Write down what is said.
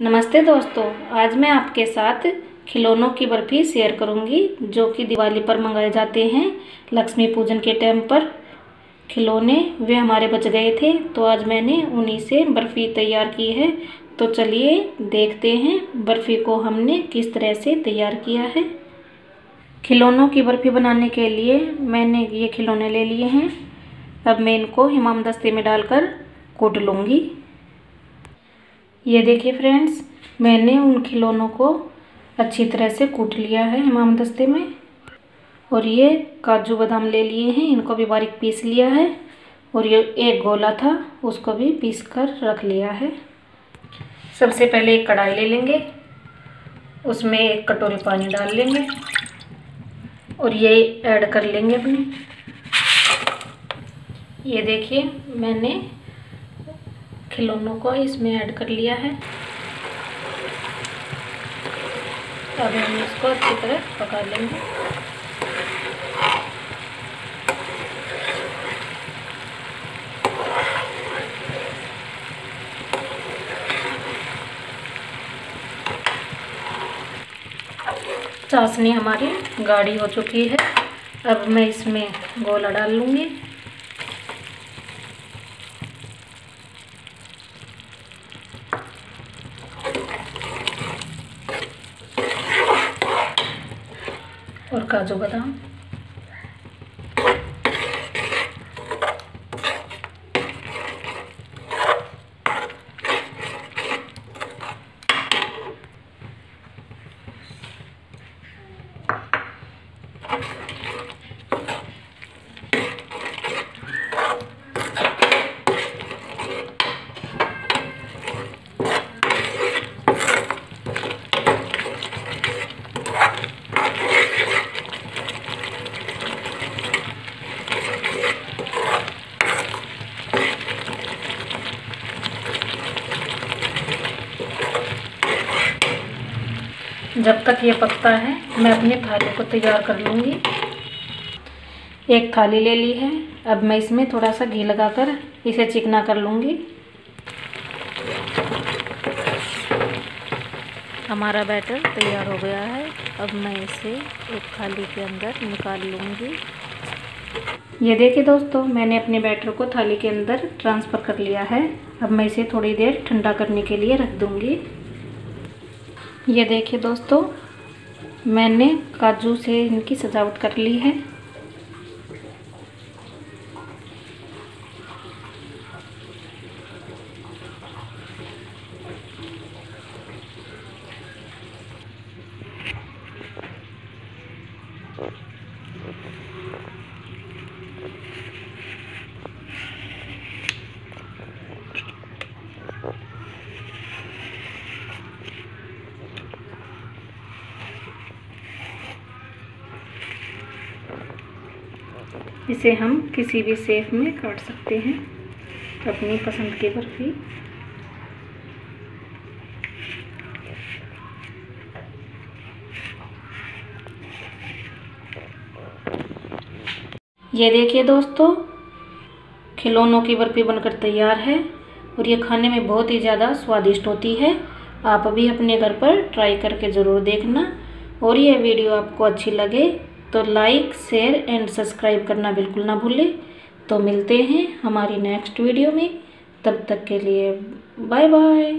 नमस्ते दोस्तों, आज मैं आपके साथ खिलौनों की बर्फ़ी शेयर करूँगी, जो कि दिवाली पर मंगाए जाते हैं। लक्ष्मी पूजन के टाइम पर खिलौने, वे हमारे बच गए थे तो आज मैंने उन्हीं से बर्फ़ी तैयार की है। तो चलिए देखते हैं बर्फ़ी को हमने किस तरह से तैयार किया है। खिलौनों की बर्फ़ी बनाने के लिए मैंने ये खिलौने ले लिए हैं। अब मैं इनको हिमाम दस्ते में डालकर कूट लूँगी। ये देखिए फ्रेंड्स मैंने उन खिलौनों को अच्छी तरह से कूट लिया है हिमाम दस्ते में। और ये काजू बादाम ले लिए हैं, इनको भी बारीक पीस लिया है। और ये एक गोला था, उसको भी पीस कर रख लिया है। सबसे पहले एक कढ़ाई ले लेंगे, उसमें एक कटोरी पानी डाल लेंगे। और ये ऐड कर लेंगे अपने। ये देखिए, मैंने खिलौनों को इसमें ऐड कर लिया है। अब हम इसको अच्छी तरह पका लेंगे। चाशनी हमारी गाढ़ी हो चुकी है। अब मैं इसमें गोला डाल लूँगी। और काजू बादाम। जब तक ये पकता है, मैं अपनी थाली को तैयार कर लूँगी। एक थाली ले ली है। अब मैं इसमें थोड़ा सा घी लगाकर इसे चिकना कर लूँगी। हमारा बैटर तैयार हो गया है। अब मैं इसे एक थाली के अंदर निकाल लूँगी। ये देखिए दोस्तों, मैंने अपने बैटर को थाली के अंदर ट्रांसफ़र कर लिया है। अब मैं इसे थोड़ी देर ठंडा करने के लिए रख दूँगी। ये देखिए दोस्तों मैंने काजू से इनकी सजावट कर ली है। इसे हम किसी भी शेप में काट सकते हैं। अपनी पसंद की बर्फ़ी। ये देखिए दोस्तों, खिलौनों की बर्फ़ी बनकर तैयार है और ये खाने में बहुत ही ज़्यादा स्वादिष्ट होती है। आप भी अपने घर पर ट्राई करके ज़रूर देखना और ये वीडियो आपको अच्छी लगे तो लाइक शेयर एंड सब्सक्राइब करना बिल्कुल ना भूलें। तो मिलते हैं हमारी नेक्स्ट वीडियो में। तब तक के लिए बाय बाय